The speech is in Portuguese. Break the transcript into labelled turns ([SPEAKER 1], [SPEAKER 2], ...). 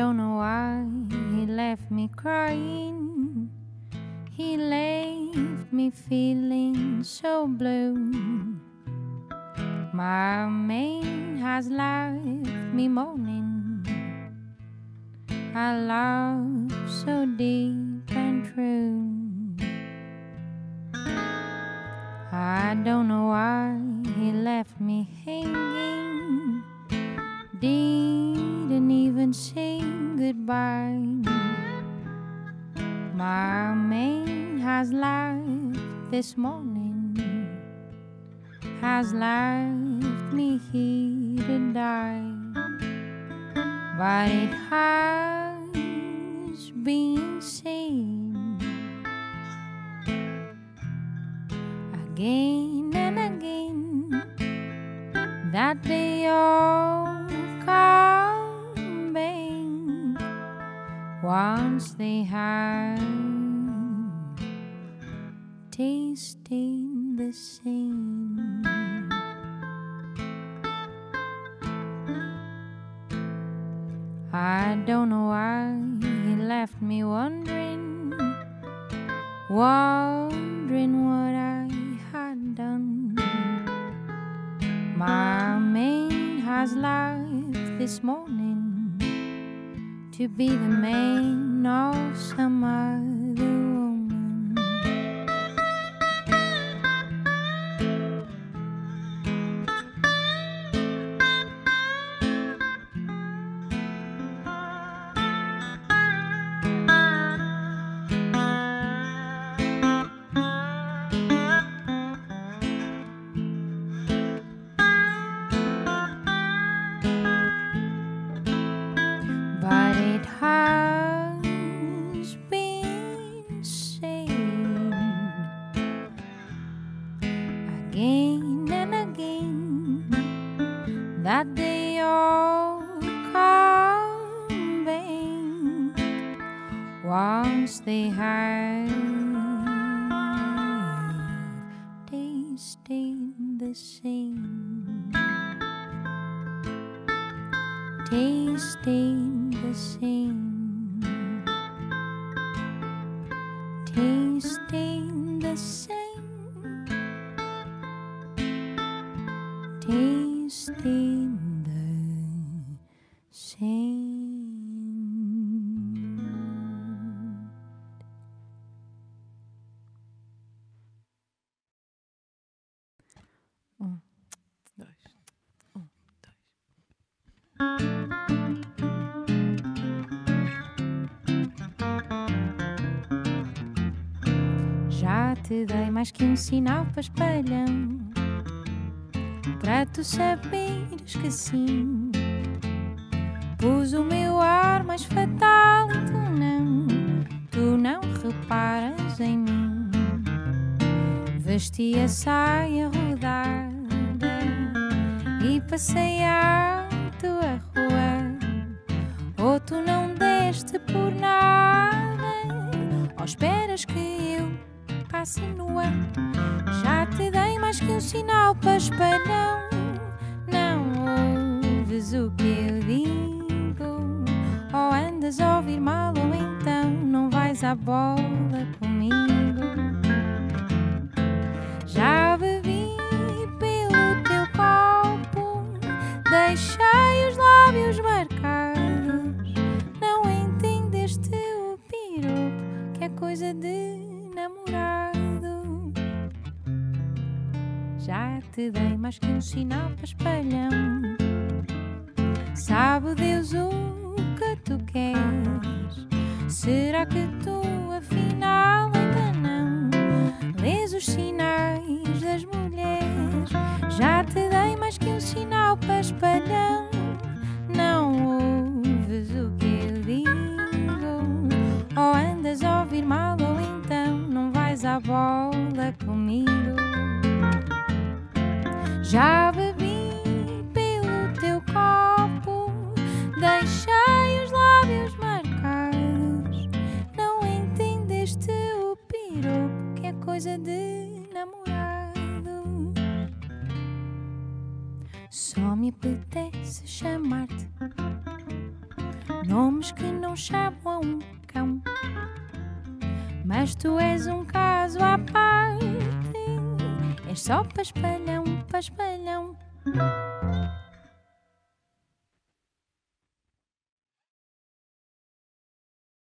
[SPEAKER 1] I don't know why he left me crying. He left me feeling so blue. My man has left me moaning. I love so deep and true. I don't know why he left me hanging. Didn't even goodbye. My man has left this morning, has left me here to die. But it has been seen again and again that they all come once they had tasting the same. I don't know why he left me wondering, wondering what I had done. My man has left this morning to be the main or some other that they all come back once they have tasted the same. Tasting the same, tasting the same,
[SPEAKER 2] um, dois.
[SPEAKER 1] Já te dei mais que um sinal para espelhão Para tu saberes que sim Pus o meu ar mais fatal e tu não Tu não reparas em mim. Vesti a saia rodada E passei a tua rua. Ou tu não deste por nada Ou esperas que eu passe nua. Já mais que um sinal para espalhão Não ouves o que eu digo. Ou andas a ouvir mal ou então Não vais à bola comigo. Já bebi pelo teu copo Deixei os lábios marcados. Não entendeste o piropo Que é coisa de namorado Já te dei mais que um sinal para espelhão Sabe Deus o que tu queres? Será que tu afinal ainda não Lês os sinais das mulheres? Já te dei mais que um sinal para espalhão Não ouves o que eu digo? Ou andas a ouvir mal ou então Não vais à bola comigo Já bebi pelo teu copo Deixei os lábios marcados Não entendeste o piropo Que é coisa de namorado Só me apetece chamar-te Nomes que não chamam a um cão. Mas tu és um caso à parte. Só paspalhão, paspalhão.